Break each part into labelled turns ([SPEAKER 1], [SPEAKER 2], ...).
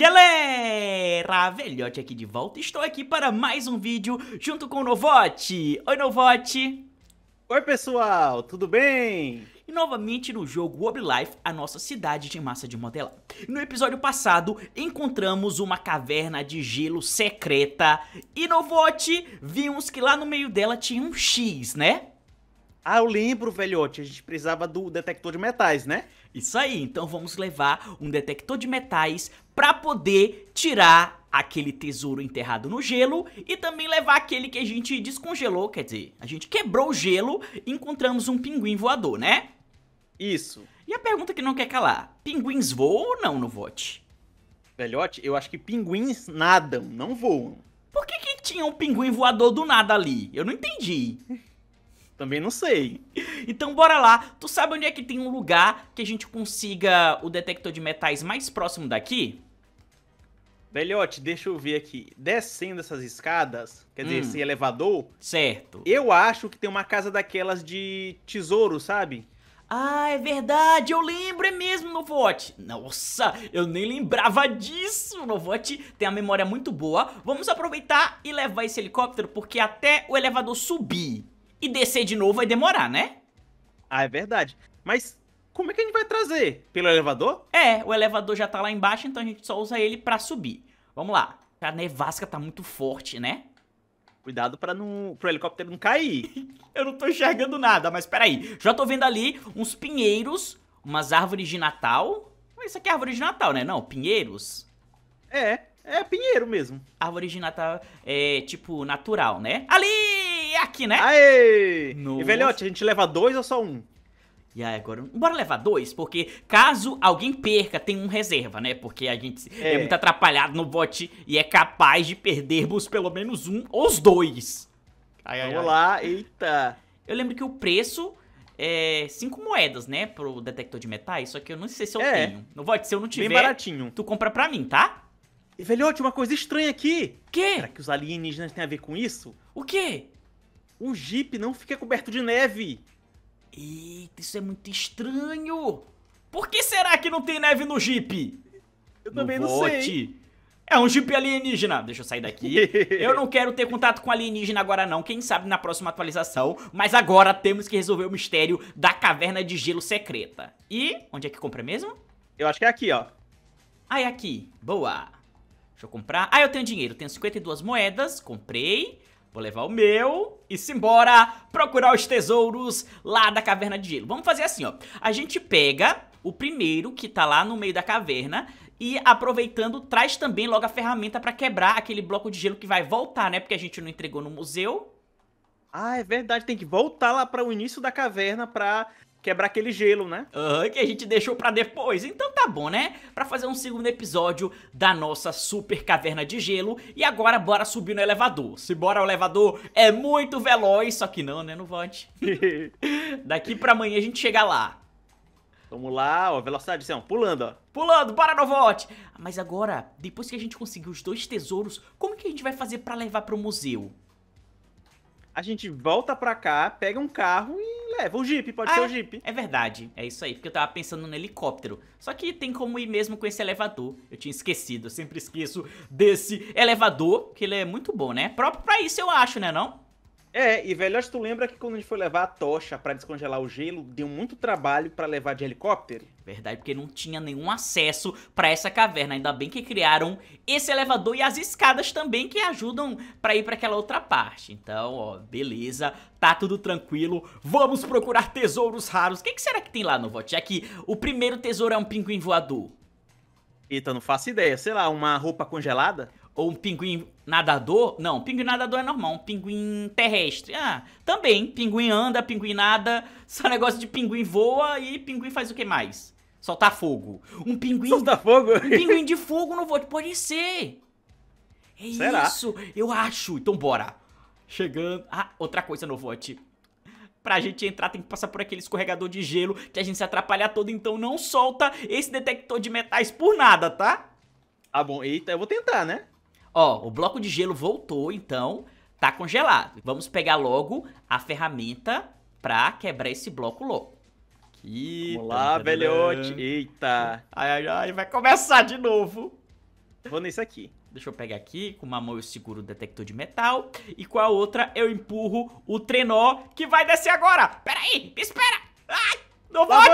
[SPEAKER 1] Galera, velhote aqui de volta, estou aqui para mais um vídeo junto com o Novote. Oi Novote.
[SPEAKER 2] Oi pessoal, tudo bem?
[SPEAKER 1] E novamente no jogo Life, a nossa cidade de massa de modelar. No episódio passado, encontramos uma caverna de gelo secreta e Novote, vimos que lá no meio dela tinha um X, né?
[SPEAKER 2] Ah, eu lembro, velhote, a gente precisava do detector de metais, né?
[SPEAKER 1] Isso aí, então vamos levar um detector de metais para poder tirar aquele tesouro enterrado no gelo e também levar aquele que a gente descongelou, quer dizer, a gente quebrou o gelo e encontramos um pinguim voador, né?
[SPEAKER 2] Isso.
[SPEAKER 1] E a pergunta que não quer calar, pinguins voam ou não no vote?
[SPEAKER 2] Velhote, eu acho que pinguins nadam, não voam.
[SPEAKER 1] Por que que tinha um pinguim voador do nada ali? Eu não entendi.
[SPEAKER 2] Também não sei.
[SPEAKER 1] Então bora lá. Tu sabe onde é que tem um lugar que a gente consiga o detector de metais mais próximo daqui?
[SPEAKER 2] Velhote, deixa eu ver aqui. Descendo essas escadas, quer dizer,
[SPEAKER 1] Hum.
[SPEAKER 2] esse elevador,
[SPEAKER 1] Certo.
[SPEAKER 2] eu acho que tem uma casa daquelas de tesouro, sabe?
[SPEAKER 1] Ah, é verdade, eu lembro, é mesmo, Novote. Nossa, eu nem lembrava disso. Novote tem a memória muito boa. Vamos aproveitar e levar esse helicóptero, porque até o elevador subir e descer de novo vai demorar, né?
[SPEAKER 2] Ah, é verdade. Mas como é que a gente vai trazer? Pelo elevador?
[SPEAKER 1] É, o elevador já tá lá embaixo, então a gente só usa ele pra subir. Vamos lá. A nevasca tá muito forte, né?
[SPEAKER 2] Cuidado para não, pro helicóptero não cair.
[SPEAKER 1] Eu não tô enxergando nada, mas peraí. Já tô vendo ali uns pinheiros, umas árvores de Natal. Isso aqui é árvore de Natal, né? Não, pinheiros.
[SPEAKER 2] é, é pinheiro mesmo.
[SPEAKER 1] Árvore de Natal é tipo natural, né? Ali! Aqui, né?
[SPEAKER 2] Aê!
[SPEAKER 1] Nossa.
[SPEAKER 2] E velhote, a gente leva dois ou só um?
[SPEAKER 1] E aí, agora, bora levar dois, porque caso alguém perca, tem um reserva, né? Porque a gente é,
[SPEAKER 2] É.
[SPEAKER 1] muito atrapalhado no bote e é capaz de perdermos pelo menos um ou os dois. Ai, ai,
[SPEAKER 2] Vamos
[SPEAKER 1] ai.
[SPEAKER 2] lá, eita.
[SPEAKER 1] Eu lembro que o preço é 5 moedas, né? Pro detector de metais, só que eu não sei se eu
[SPEAKER 2] É.
[SPEAKER 1] tenho. No vote, se eu não
[SPEAKER 2] Bem
[SPEAKER 1] tiver,
[SPEAKER 2] baratinho.
[SPEAKER 1] tu compra pra mim, tá?
[SPEAKER 2] E velhote, uma coisa estranha aqui.
[SPEAKER 1] Quê?
[SPEAKER 2] Será que os alienígenas têm a ver com isso?
[SPEAKER 1] O quê?
[SPEAKER 2] O Jeep não fica coberto de neve.
[SPEAKER 1] Eita, isso é muito estranho. Por que será que não tem neve no Jeep?
[SPEAKER 2] Eu também
[SPEAKER 1] No
[SPEAKER 2] não
[SPEAKER 1] vote.
[SPEAKER 2] sei.
[SPEAKER 1] É um Jeep alienígena. Deixa eu sair daqui. eu não quero ter contato com alienígena agora não. Quem sabe na próxima atualização. Mas agora temos que resolver o mistério da caverna de gelo secreta. E onde é que compra mesmo?
[SPEAKER 2] Eu acho que é aqui, ó.
[SPEAKER 1] Ah, é aqui. Boa. Deixa eu comprar. Ah, eu tenho dinheiro. Tenho 52 moedas. Comprei. Vou levar o meu e simbora procurar os tesouros lá da caverna de gelo. Vamos fazer assim, ó. A gente pega o primeiro que tá lá no meio da caverna e aproveitando traz também logo a ferramenta pra quebrar aquele bloco de gelo que vai voltar, né? Porque a gente não entregou no museu.
[SPEAKER 2] Ah, é verdade. Tem que voltar lá para o início da caverna pra quebrar aquele gelo, né?
[SPEAKER 1] Aham, que a gente deixou pra depois. Então tá bom, né? Pra fazer um segundo episódio da nossa super caverna de gelo. E agora bora subir no elevador. Se bora o elevador é muito veloz, só que não, né? Não vote. Daqui pra amanhã a gente chega lá.
[SPEAKER 2] Vamos lá, ó. Velocidade, ó. Pulando, ó.
[SPEAKER 1] Pulando, bora no vote. Mas agora, depois que a gente conseguiu os dois tesouros, como que a gente vai fazer pra levar pro museu?
[SPEAKER 2] A gente volta pra cá, pega um carro e leva. O Jeep, pode
[SPEAKER 1] Ah,
[SPEAKER 2] ser o Jeep.
[SPEAKER 1] É verdade, é isso aí, porque eu tava pensando no helicóptero. Só que tem como ir mesmo com esse elevador. Eu tinha esquecido, eu sempre esqueço desse elevador, que ele é muito bom, né? Próprio pra isso, eu acho, né não?
[SPEAKER 2] É, e velho, acho que tu lembra que quando a gente foi levar a tocha pra descongelar o gelo, deu muito trabalho pra levar de helicóptero?
[SPEAKER 1] Verdade, porque não tinha nenhum acesso pra essa caverna. Ainda bem que criaram esse elevador e as escadas também que ajudam pra ir pra aquela outra parte. Então, ó, beleza, tá tudo tranquilo. Vamos procurar tesouros raros. O que, que será que tem lá no vote? Já que o primeiro tesouro é um pinguim voador.
[SPEAKER 2] Eita, não faço ideia. Sei lá, uma roupa congelada?
[SPEAKER 1] Ou um pinguim nadador? Não, pinguim nadador é normal, um pinguim terrestre. Ah, também, pinguim anda, pinguim nada, só negócio de pinguim voa e pinguim faz o que mais? Soltar fogo. Um pinguim,
[SPEAKER 2] Solta fogo?
[SPEAKER 1] um pinguim de fogo no vote, pode ser. É
[SPEAKER 2] Será?
[SPEAKER 1] isso, eu acho. Então bora. Chegando. Ah, outra coisa no vote. Pra gente entrar tem que passar por aquele escorregador de gelo que a gente se atrapalha todo, então não solta esse detector de metais por nada, tá?
[SPEAKER 2] Ah, bom. Eita, eu vou tentar, né?
[SPEAKER 1] Ó, o bloco de gelo voltou, então tá congelado. Vamos pegar logo a ferramenta pra quebrar esse bloco logo. Aqui.
[SPEAKER 2] Vamos lá,
[SPEAKER 1] tan,
[SPEAKER 2] velhote. Eita.
[SPEAKER 1] Ai, ai, ai, vai começar de novo.
[SPEAKER 2] Vou nesse aqui.
[SPEAKER 1] Deixa eu pegar aqui, com uma mão eu seguro o detector de metal e com a outra eu empurro o trenó que vai descer agora. Pera aí, me espera. Ai, não volte.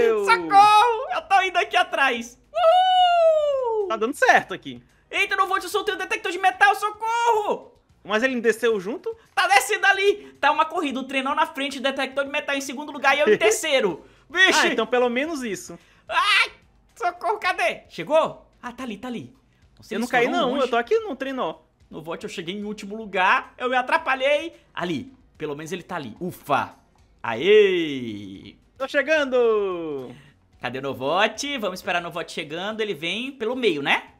[SPEAKER 2] eu!
[SPEAKER 1] Socorro, eu tô indo aqui atrás. Uhul.
[SPEAKER 2] Tá dando certo aqui.
[SPEAKER 1] Eita, não volte, eu soltei o detector de metal, socorro.
[SPEAKER 2] Mas ele desceu junto?
[SPEAKER 1] Tá descendo ali. Tá uma corrida, o trenó na frente, o detector de metal em segundo lugar e eu em terceiro. Vixe.
[SPEAKER 2] Ah, então pelo menos isso.
[SPEAKER 1] Ai, socorro, cadê? Chegou? Ah, tá ali, tá ali. Nossa,
[SPEAKER 2] Eu não caí não,
[SPEAKER 1] longe.
[SPEAKER 2] eu tô aqui no trenó.
[SPEAKER 1] No vote eu cheguei em último lugar, eu me atrapalhei. Ali, pelo menos ele tá ali. Ufa! Aê!
[SPEAKER 2] Tô chegando!
[SPEAKER 1] Cadê o Novote? Vamos esperar o Novote chegando. Ele vem pelo meio, né?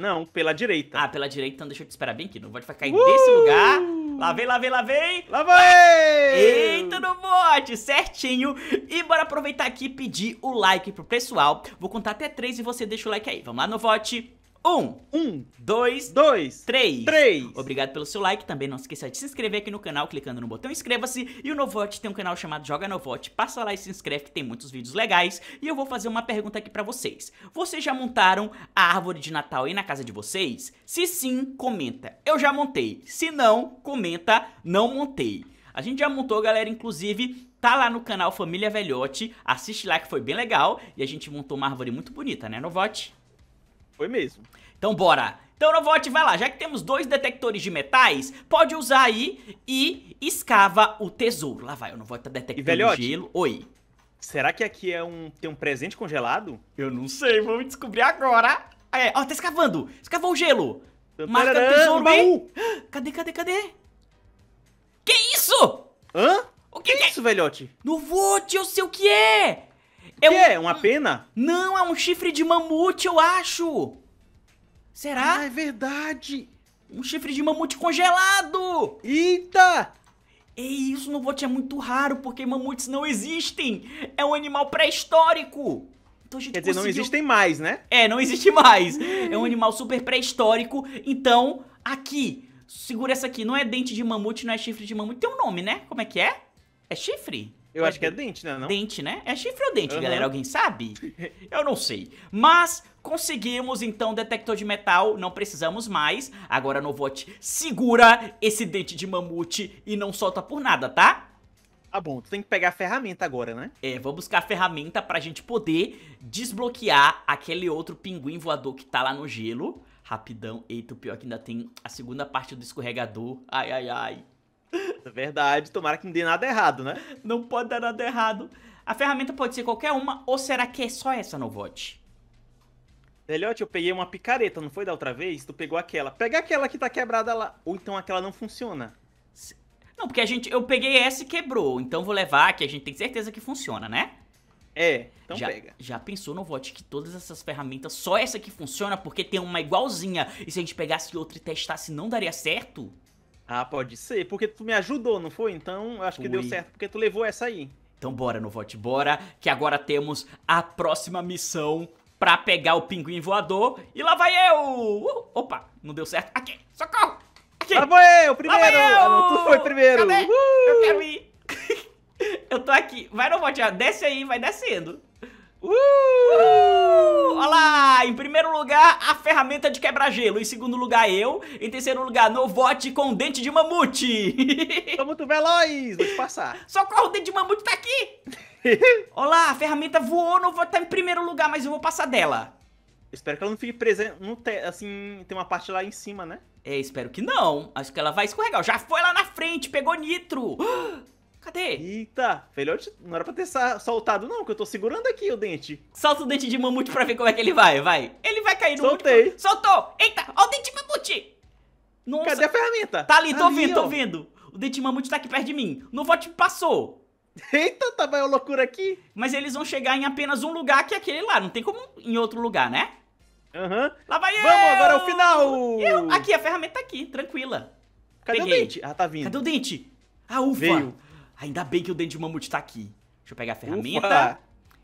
[SPEAKER 2] Não, pela direita.
[SPEAKER 1] Ah, pela direita, então deixa eu te esperar bem aqui. O Novote vai cair
[SPEAKER 2] Uh!
[SPEAKER 1] desse lugar. Lá vem, lá vem, lá vem.
[SPEAKER 2] Lá vai!
[SPEAKER 1] Eita, Novote, certinho. E bora aproveitar aqui e pedir o like pro pessoal. Vou contar até três e você deixa o like aí. Vamos lá, Novote. Um,
[SPEAKER 2] Um,
[SPEAKER 1] dois,
[SPEAKER 2] dois,
[SPEAKER 1] três.
[SPEAKER 2] três.
[SPEAKER 1] Obrigado pelo seu like, também não esqueça de se inscrever aqui no canal clicando no botão inscreva-se e o Novote tem um canal chamado Joga Novote, passa lá e se inscreve que tem muitos vídeos legais e eu vou fazer uma pergunta aqui pra vocês. Vocês já montaram a árvore de Natal aí na casa de vocês? Se sim, comenta. Eu já montei. Se não, comenta não montei. A gente já montou, galera, inclusive tá lá no canal Família Velhote, assiste lá que foi bem legal e a gente montou uma árvore muito bonita, né, Novote?
[SPEAKER 2] Foi mesmo.
[SPEAKER 1] Então bora! Então Novote, vai lá, já que temos dois detectores de metais, pode usar aí e escava o tesouro. Lá vai, o Novote tá
[SPEAKER 2] E,
[SPEAKER 1] detectando
[SPEAKER 2] velhote?
[SPEAKER 1] gelo. Oi.
[SPEAKER 2] Será que aqui é um tem um presente congelado?
[SPEAKER 1] Eu não sei, vamos descobrir agora. É, ó, tá escavando. Escavou o gelo. Marca
[SPEAKER 2] Tararã,
[SPEAKER 1] tesouro
[SPEAKER 2] baú.
[SPEAKER 1] Cadê, cadê, cadê? Que isso?
[SPEAKER 2] Hã?
[SPEAKER 1] O que,
[SPEAKER 2] Que
[SPEAKER 1] que é?
[SPEAKER 2] isso, velhote?
[SPEAKER 1] Novote, eu sei o que é.
[SPEAKER 2] É,
[SPEAKER 1] um-
[SPEAKER 2] é uma pena?
[SPEAKER 1] Não, é um chifre de mamute, eu acho. Será?
[SPEAKER 2] Ah, é verdade.
[SPEAKER 1] Um chifre de mamute congelado.
[SPEAKER 2] Eita!
[SPEAKER 1] E isso no vote é muito raro, porque mamutes não existem. É um animal pré-histórico. Então a gente
[SPEAKER 2] Quer dizer, não existem mais, né?
[SPEAKER 1] É, não existe mais. É um animal super pré-histórico. Então, aqui, segura essa aqui. Não é dente de mamute, não é chifre de mamute. Tem um nome, né? Como é que é? É chifre?
[SPEAKER 2] Eu acho que é dente, né? Não?
[SPEAKER 1] Dente, né? É chifre ou dente,
[SPEAKER 2] Aham.
[SPEAKER 1] galera? Alguém sabe? Eu não sei. Mas conseguimos, então, detector de metal. Não precisamos mais. Agora, Novote, segura esse dente de mamute e não solta por nada, tá?
[SPEAKER 2] Ah, bom, tu tem que pegar a ferramenta agora, né?
[SPEAKER 1] É, vou buscar a ferramenta pra gente poder desbloquear aquele outro pinguim voador que tá lá no gelo. Rapidão. Eita, o pior é que ainda tem a segunda parte do escorregador. Ai, ai, ai.
[SPEAKER 2] É verdade, tomara que não dê nada errado, né?
[SPEAKER 1] Não pode dar nada errado. A ferramenta pode ser qualquer uma, ou será que é só essa, Novote?
[SPEAKER 2] Velhote, eu peguei uma picareta, não foi da outra vez? Tu pegou aquela. Pega aquela que tá quebrada lá. Ou então aquela não funciona.
[SPEAKER 1] Não, porque a gente, eu peguei essa e quebrou, então vou levar, que a gente tem certeza que funciona, né?
[SPEAKER 2] É, então
[SPEAKER 1] já,
[SPEAKER 2] pega.
[SPEAKER 1] Já pensou, Novote, que todas essas ferramentas, só essa que funciona, porque tem uma igualzinha, e se a gente pegasse outra e testasse, não daria certo?
[SPEAKER 2] Ah, pode ser, porque tu me ajudou, não foi? Então acho que deu
[SPEAKER 1] Foi.
[SPEAKER 2] certo, porque tu levou essa aí.
[SPEAKER 1] Então bora, Novote, bora, que agora temos a próxima missão pra pegar o pinguim voador, e lá vai eu! Uh, opa, não deu certo. Aqui, socorro! Aqui!
[SPEAKER 2] Lá vou eu,
[SPEAKER 1] Lá
[SPEAKER 2] primeiro!
[SPEAKER 1] vai eu!
[SPEAKER 2] Ah, tu foi primeiro!
[SPEAKER 1] Cadê?
[SPEAKER 2] Uh!
[SPEAKER 1] Eu quero ir! eu tô aqui. Vai, Novote, desce aí, vai descendo. Uh! Olha lá, em primeiro lugar, a ferramenta de quebra-gelo. Em segundo lugar, eu. Em terceiro lugar, Novote com dente de mamute.
[SPEAKER 2] Tô muito veloz, vou te passar.
[SPEAKER 1] Socorro, o dente de mamute tá aqui. Olha lá, a ferramenta voou, Novote tá em primeiro lugar, mas eu vou passar dela.
[SPEAKER 2] Espero que ela não fique presa no te... assim, tem uma parte lá em cima, né?
[SPEAKER 1] É, espero que não. Acho que ela vai escorregar. Já foi lá na frente, pegou nitro. Cadê?
[SPEAKER 2] Eita, velhote, não era pra ter soltado não, que eu tô segurando aqui o dente.
[SPEAKER 1] Solta o dente de mamute pra ver como é que ele vai, vai. Ele vai cair no
[SPEAKER 2] Soltei.
[SPEAKER 1] último. Soltou! Eita, ó o dente de mamute! Nossa,
[SPEAKER 2] Cadê a ferramenta?
[SPEAKER 1] tá ali, tô
[SPEAKER 2] Ali,
[SPEAKER 1] vendo, tô
[SPEAKER 2] ó.
[SPEAKER 1] vendo. O dente de mamute tá aqui perto de mim. No vote passou.
[SPEAKER 2] Eita, tá maior loucura aqui.
[SPEAKER 1] Mas eles vão chegar em apenas um lugar, que é aquele lá. Não tem como em outro lugar, né?
[SPEAKER 2] Aham.
[SPEAKER 1] Lá vai eu!
[SPEAKER 2] Vamos, agora é o final!
[SPEAKER 1] Eu. Aqui, a ferramenta tá aqui, tranquila.
[SPEAKER 2] Cadê
[SPEAKER 1] Peguei.
[SPEAKER 2] o dente? Ah, tá vindo.
[SPEAKER 1] Cadê o dente? Ah, ufa!
[SPEAKER 2] Veio.
[SPEAKER 1] Ainda bem que o dente de mamute tá aqui. Deixa eu pegar a ferramenta.
[SPEAKER 2] Ufa.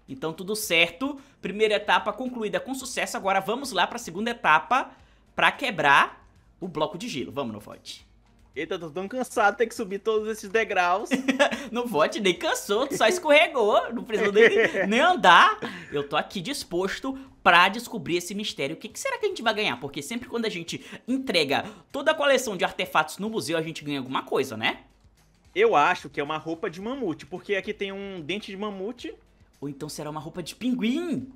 [SPEAKER 1] Então tudo certo. Primeira etapa concluída com sucesso. Agora vamos lá pra segunda etapa pra quebrar o bloco de gelo. Vamos, Novote.
[SPEAKER 2] Eita, tô tão cansado, ter que subir todos esses degraus.
[SPEAKER 1] no vote nem cansou, tu só escorregou, não precisou nem, nem andar. Eu tô aqui disposto pra descobrir esse mistério. O que, que, será que a gente vai ganhar? Porque sempre quando a gente entrega toda a coleção de artefatos no museu, a gente ganha alguma coisa, né?
[SPEAKER 2] Eu acho que é uma roupa de mamute, porque aqui tem um dente de mamute.
[SPEAKER 1] Ou então será uma roupa de pinguim.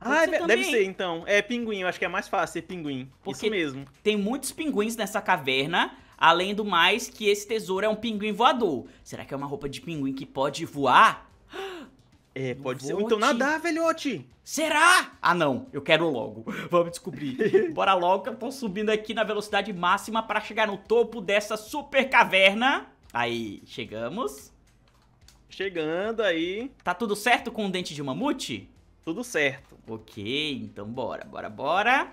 [SPEAKER 2] Ah, deve ser então. É pinguim, eu acho que é mais fácil ser pinguim. Porque Isso mesmo.
[SPEAKER 1] Tem muitos pinguins nessa caverna. Além do mais, que esse tesouro é um pinguim voador. Será que é uma roupa de pinguim que pode voar?
[SPEAKER 2] É, pode ser. Então nadar, velhote.
[SPEAKER 1] Será? Ah, não. Eu quero logo. Vamos descobrir. Bora logo que eu tô subindo aqui na velocidade máxima para chegar no topo dessa super caverna. Aí, chegamos.
[SPEAKER 2] Chegando aí.
[SPEAKER 1] Tá tudo certo com o dente de mamute?
[SPEAKER 2] Tudo certo.
[SPEAKER 1] Ok, então bora, bora, bora.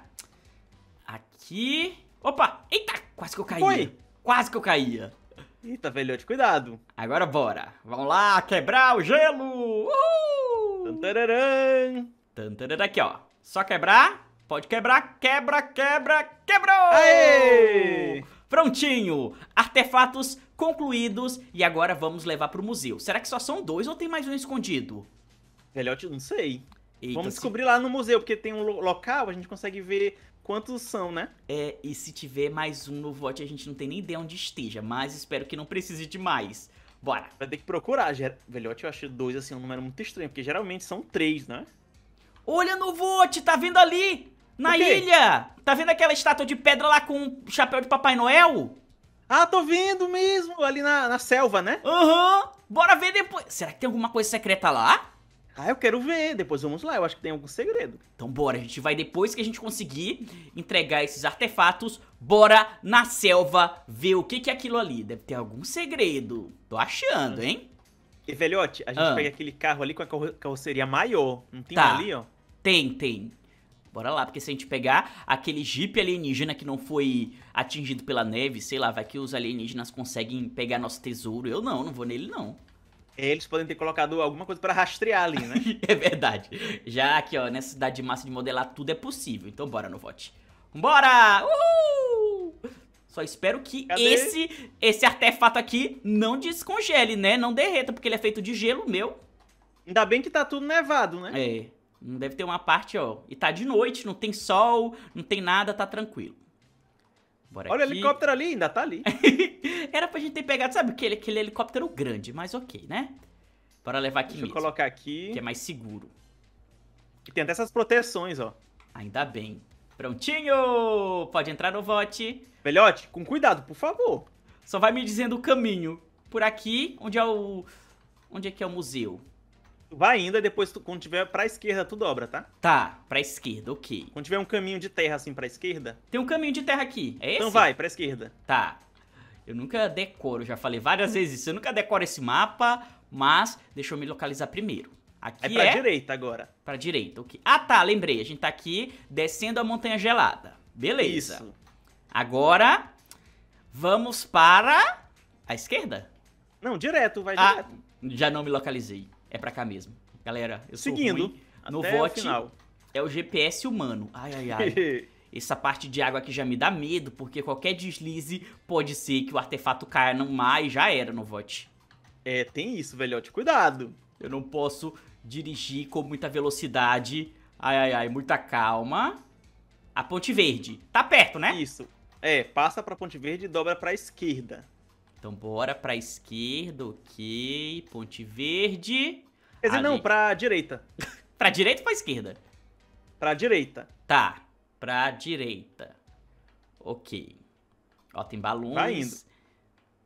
[SPEAKER 1] Aqui. Opa! Eita! Quase que eu caía. Foi. Quase que eu caía.
[SPEAKER 2] Eita, velhote, cuidado.
[SPEAKER 1] Agora bora. Vamos lá, quebrar o gelo.
[SPEAKER 2] Uhul!
[SPEAKER 1] Aqui, ó. Só quebrar. Pode quebrar. Quebra, quebra, quebrou!
[SPEAKER 2] Aê!
[SPEAKER 1] Prontinho. Artefatos concluídos. E agora vamos levar pro museu. Será que só são dois ou tem mais um escondido?
[SPEAKER 2] Velhote, não sei. Eita, Vamos descobrir se... lá no museu, porque tem um local, a gente consegue ver quantos são, né?
[SPEAKER 1] É, e se tiver mais um no vote, a gente não tem nem ideia onde esteja, mas espero que não precise de mais. Bora.
[SPEAKER 2] Vai ter que procurar. Velhote, eu acho dois, assim, um número muito estranho, porque geralmente são três, né?
[SPEAKER 1] Olha no vote, tá vendo ali? Na ilha! Tá vendo aquela estátua de pedra lá com o chapéu de Papai Noel?
[SPEAKER 2] Ah, tô vendo mesmo, ali na, na selva, né?
[SPEAKER 1] Aham, uhum. bora ver depois. Será que tem alguma coisa secreta lá?
[SPEAKER 2] Ah, eu quero ver, depois vamos lá, eu acho que tem algum segredo.
[SPEAKER 1] Então bora, a gente vai depois que a gente conseguir entregar esses artefatos, bora na selva ver o que, que é aquilo ali. Deve ter algum segredo, tô achando, hein?
[SPEAKER 2] E velhote, a gente ah. pega aquele carro ali com a carroceria maior, não tem tá. ali, ó?
[SPEAKER 1] Tem, tem. Bora lá, porque se a gente pegar aquele jeep alienígena que não foi atingido pela neve, sei lá, vai que os alienígenas conseguem pegar nosso tesouro. Eu não, não vou nele não.
[SPEAKER 2] Eles podem ter colocado alguma coisa para rastrear ali, né?
[SPEAKER 1] é verdade. Já aqui, ó, nessa cidade de massa de modelar, tudo é possível. Então bora no vote. Bora! Uhul! Só espero que esse esse artefato aqui não descongele, né? Não derreta, porque ele é feito de gelo meu.
[SPEAKER 2] Ainda bem que tá tudo nevado, né?
[SPEAKER 1] É. Não deve ter uma parte, ó. E tá de noite, não tem sol, não tem nada, tá tranquilo.
[SPEAKER 2] Bora Olha aqui. o helicóptero ali, ainda tá ali.
[SPEAKER 1] Era pra gente ter pegado, sabe, aquele, aquele helicóptero grande, mas ok, né? Bora levar aqui
[SPEAKER 2] Deixa
[SPEAKER 1] mesmo.
[SPEAKER 2] eu colocar aqui.
[SPEAKER 1] Que é mais seguro.
[SPEAKER 2] E tem até essas proteções, ó.
[SPEAKER 1] Ainda bem. Prontinho! Pode entrar no vote.
[SPEAKER 2] Velhote, com cuidado, por favor.
[SPEAKER 1] Só vai me dizendo o caminho. Por aqui, onde é o... Onde é que é o museu?
[SPEAKER 2] Vai e depois, tu, quando tiver pra esquerda, tu dobra, tá?
[SPEAKER 1] Tá, pra esquerda, ok.
[SPEAKER 2] Quando tiver um caminho de terra assim pra esquerda...
[SPEAKER 1] Tem um caminho de terra aqui, é então esse?
[SPEAKER 2] Então vai, pra esquerda.
[SPEAKER 1] Tá. Eu nunca decoro, já falei várias vezes isso. Eu nunca decoro esse mapa, mas deixa eu me localizar primeiro. Aqui é
[SPEAKER 2] pra é... direita agora.
[SPEAKER 1] Pra direita, ok. Ah, tá, lembrei. A gente tá aqui descendo a montanha gelada. Beleza. Isso. Agora, vamos para a esquerda?
[SPEAKER 2] Não, direto, vai ah, direto.
[SPEAKER 1] Já não me localizei. É pra cá mesmo. Galera, eu sou
[SPEAKER 2] Seguindo,
[SPEAKER 1] ruim. No vote é o GPS humano. Ai, ai, ai. Essa parte de água aqui já me dá medo, porque qualquer deslize pode ser que o artefato caia no mar e já era no vote.
[SPEAKER 2] É, tem isso, velhote. Cuidado.
[SPEAKER 1] Eu não posso dirigir com muita velocidade. Ai, ai, ai, muita calma. A Ponte Verde. Tá perto, né?
[SPEAKER 2] Isso. É, passa pra Ponte Verde e dobra pra esquerda.
[SPEAKER 1] Então bora pra esquerda, ok. Ponte Verde.
[SPEAKER 2] Quer dizer, não, pra direita.
[SPEAKER 1] pra direita ou pra esquerda?
[SPEAKER 2] Pra direita.
[SPEAKER 1] Tá, pra direita. Ok. Ó, tem balões.
[SPEAKER 2] Vai indo.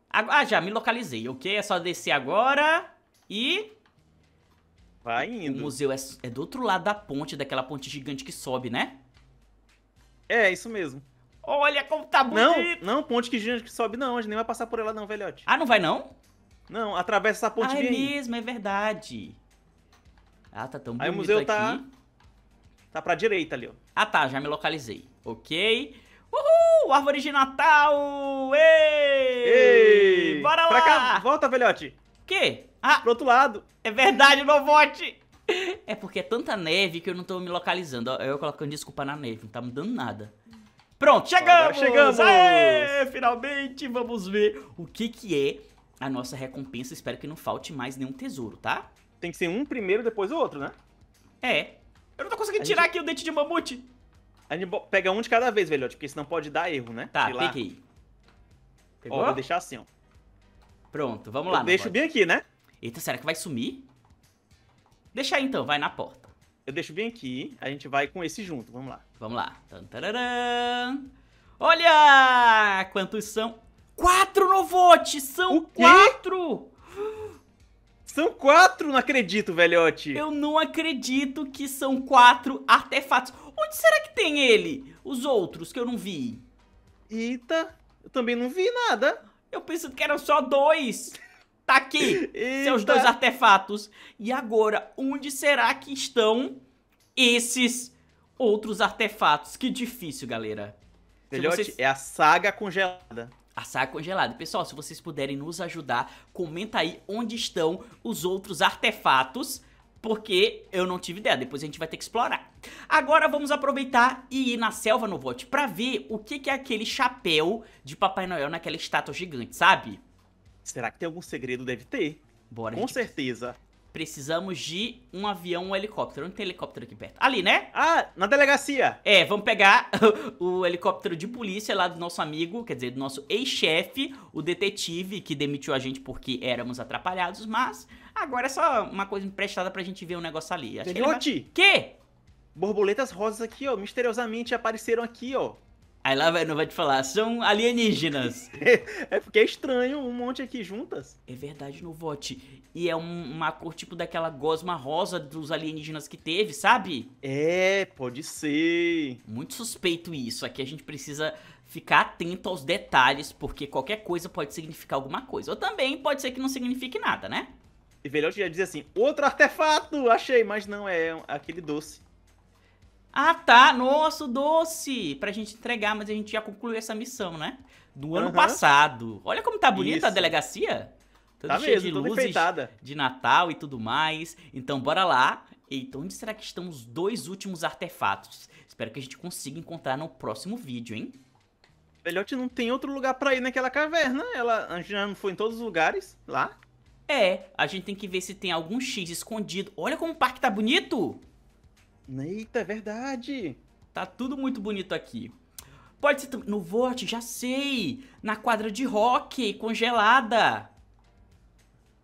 [SPEAKER 1] Ah, já me localizei, ok? É só descer agora e...
[SPEAKER 2] Vai indo.
[SPEAKER 1] O museu é, é do outro lado da ponte, daquela ponte gigante que sobe, né?
[SPEAKER 2] É, isso mesmo.
[SPEAKER 1] Olha como tá bonito.
[SPEAKER 2] Não, não, ponte que sobe não, a gente nem vai passar por ela não, velhote.
[SPEAKER 1] Ah, não vai não?
[SPEAKER 2] Não, atravessa essa ponte
[SPEAKER 1] ah, é mesmo, é verdade. Ah, tá tão bonito
[SPEAKER 2] Aí o museu
[SPEAKER 1] aqui.
[SPEAKER 2] tá... Tá pra direita ali, ó.
[SPEAKER 1] Ah, tá, já me localizei. Ok. Uhul, árvore de Natal! Ei! Ei! Bora
[SPEAKER 2] pra
[SPEAKER 1] lá!
[SPEAKER 2] Cá, volta, velhote.
[SPEAKER 1] Que? Ah!
[SPEAKER 2] Pro outro lado.
[SPEAKER 1] É verdade, não vote! É porque é tanta neve que eu não tô me localizando. Eu colocando desculpa na neve, não tá mudando nada. Pronto, chegamos!
[SPEAKER 2] chegamos!
[SPEAKER 1] Aê, finalmente vamos ver o que que é a nossa recompensa. Espero que não falte mais nenhum tesouro, tá?
[SPEAKER 2] Tem que ser um primeiro, depois o outro, né?
[SPEAKER 1] É. Eu não tô conseguindo
[SPEAKER 2] A
[SPEAKER 1] tirar
[SPEAKER 2] gente-
[SPEAKER 1] aqui o dente de mamute.
[SPEAKER 2] A gente pega um de cada vez, velhote, porque senão pode dar erro, né?
[SPEAKER 1] Tá,
[SPEAKER 2] Sei
[SPEAKER 1] peguei. Pegou?
[SPEAKER 2] Ó, vou deixar assim, ó.
[SPEAKER 1] Pronto, vamos
[SPEAKER 2] Eu
[SPEAKER 1] lá. Nobody.
[SPEAKER 2] bem aqui, né?
[SPEAKER 1] Eita, será que vai sumir? Deixa aí então, vai na porta.
[SPEAKER 2] Eu deixo bem aqui, a gente vai com esse junto, vamos lá.
[SPEAKER 1] Vamos lá. Olha! Quantos são? Quatro, Novote! São quatro!
[SPEAKER 2] São quatro, não acredito, velhote.
[SPEAKER 1] Eu não acredito que são quatro artefatos. Onde será que tem ele? Os outros que eu não vi.
[SPEAKER 2] Eita, eu também não vi nada.
[SPEAKER 1] Eu pensando que eram só dois. Tá aqui, seus
[SPEAKER 2] Eita.
[SPEAKER 1] dois artefatos. E agora, onde será que estão esses outros artefatos? Que difícil, galera. Se
[SPEAKER 2] Velhote,
[SPEAKER 1] vocês-
[SPEAKER 2] é a saga congelada.
[SPEAKER 1] A saga congelada. Pessoal, se vocês puderem nos ajudar, comenta aí onde estão os outros artefatos, porque eu não tive ideia, depois a gente vai ter que explorar. Agora vamos aproveitar e ir na selva no vote pra ver o que que é aquele chapéu de Papai Noel naquela estátua gigante, sabe?
[SPEAKER 2] Será que tem algum segredo? Deve ter.
[SPEAKER 1] Bora,
[SPEAKER 2] Com
[SPEAKER 1] gente.
[SPEAKER 2] certeza.
[SPEAKER 1] Precisamos de um avião, um helicóptero. Onde tem helicóptero aqui perto? Ali, né?
[SPEAKER 2] Ah, na delegacia.
[SPEAKER 1] É, vamos pegar o helicóptero de polícia lá do nosso amigo, quer dizer, do nosso ex-chefe, o detetive, que demitiu a gente porque éramos atrapalhados, mas agora é só uma coisa emprestada pra gente ver um negócio ali. Acho que ele vai... Que?
[SPEAKER 2] borboletas rosas aqui, ó, misteriosamente apareceram aqui, ó.
[SPEAKER 1] Aí lá vai, não vai te falar, são alienígenas.
[SPEAKER 2] É porque é estranho um monte aqui juntas.
[SPEAKER 1] É verdade no vote. E é um- uma cor tipo daquela gosma rosa dos alienígenas que teve, sabe?
[SPEAKER 2] É, pode ser.
[SPEAKER 1] Muito suspeito isso. Aqui a gente precisa ficar atento aos detalhes, porque qualquer coisa pode significar alguma coisa. Ou também pode ser que não signifique nada, né?
[SPEAKER 2] E velhote já dizia assim, outro artefato, achei, mas não, é aquele doce.
[SPEAKER 1] Ah, tá. Nossa, o doce. Pra gente entregar, mas a gente já concluiu essa missão, né? Do ano
[SPEAKER 2] Aham.
[SPEAKER 1] passado. Olha como tá bonita a
[SPEAKER 2] Isso.
[SPEAKER 1] delegacia. Toda
[SPEAKER 2] Tá
[SPEAKER 1] cheia
[SPEAKER 2] mesmo,
[SPEAKER 1] de luzes
[SPEAKER 2] enfeitada.
[SPEAKER 1] de Natal e tudo mais. Então, bora lá. Eita, onde será que estão os dois últimos artefatos? Espero que a gente consiga encontrar no próximo vídeo, hein?
[SPEAKER 2] Velhote não tem outro lugar pra ir naquela caverna. Ela a já não foi em todos os lugares lá.
[SPEAKER 1] É, a gente tem que ver se tem algum X escondido. Olha como o parque tá bonito!
[SPEAKER 2] Eita, é verdade.
[SPEAKER 1] Tá tudo muito bonito aqui. Pode ser no Vote, já sei. Na quadra de hóquei congelada.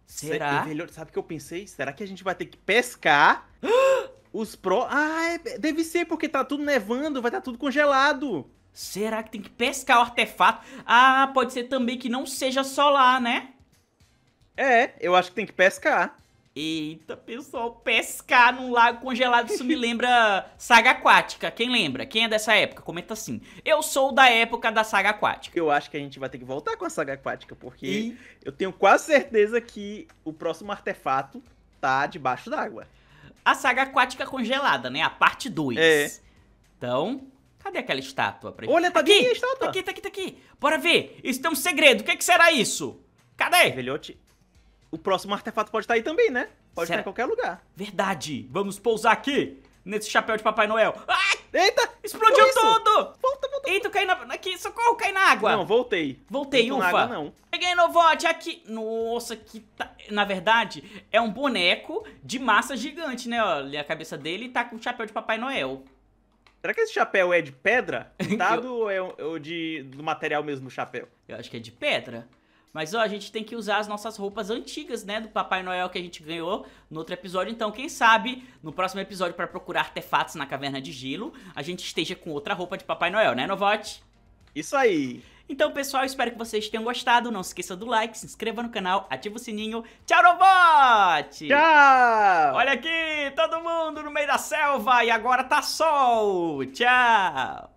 [SPEAKER 1] Será?
[SPEAKER 2] Velhote, sabe o que eu pensei? Será que a gente vai ter que pescar os pró... Ah, é- deve ser porque tá tudo nevando, vai estar tudo congelado.
[SPEAKER 1] Será que tem que pescar o artefato? Ah, pode ser também que não seja só lá, né?
[SPEAKER 2] É, eu acho que tem que pescar.
[SPEAKER 1] Eita, pessoal, pescar num lago congelado, isso me lembra saga aquática. Quem lembra? Quem é dessa época? Comenta assim. Eu sou da época da saga aquática.
[SPEAKER 2] Eu acho que a gente vai ter que voltar com a saga aquática, porque
[SPEAKER 1] E
[SPEAKER 2] eu tenho quase certeza que o próximo artefato tá debaixo d'água.
[SPEAKER 1] a saga aquática congelada, né? A parte 2.
[SPEAKER 2] É.
[SPEAKER 1] Então, cadê aquela estátua pra?
[SPEAKER 2] Olha, tá
[SPEAKER 1] aqui,
[SPEAKER 2] aqui, a estátua.
[SPEAKER 1] Tá aqui, tá aqui, tá aqui. Bora ver. Isso tem um segredo. O que, que será isso? Cadê?
[SPEAKER 2] Velhote, o próximo artefato pode estar aí também, né? Pode
[SPEAKER 1] Será?
[SPEAKER 2] estar em qualquer lugar.
[SPEAKER 1] Verdade. Vamos pousar aqui. Nesse chapéu de Papai Noel. Ai,
[SPEAKER 2] Eita!
[SPEAKER 1] explodiu tudo.
[SPEAKER 2] Volta, volta.
[SPEAKER 1] Eita, eu caí na... Aqui, socorro, caí na água.
[SPEAKER 2] Não, voltei.
[SPEAKER 1] Voltei,
[SPEAKER 2] Não
[SPEAKER 1] ufa.
[SPEAKER 2] na água, não.
[SPEAKER 1] Peguei no vote aqui. Nossa, que tá... Na verdade, é um boneco de massa gigante, né? Olha a cabeça dele tá com o chapéu de Papai Noel.
[SPEAKER 2] Será que esse chapéu é de pedra pintado ou é é o de, do material mesmo do chapéu?
[SPEAKER 1] Eu acho que é de pedra. Mas ó, a gente tem que usar as nossas roupas antigas, né? Do Papai Noel que a gente ganhou no outro episódio. Então, quem sabe, no próximo episódio, pra procurar artefatos na caverna de gelo, a gente esteja com outra roupa de Papai Noel, né, Novote?
[SPEAKER 2] Isso aí.
[SPEAKER 1] Então, pessoal, espero que vocês tenham gostado. Não se esqueça do like, se inscreva no canal, ativa o sininho. Tchau, Novote!
[SPEAKER 2] Tchau!
[SPEAKER 1] Olha aqui, todo mundo no meio da selva e agora tá sol. Tchau!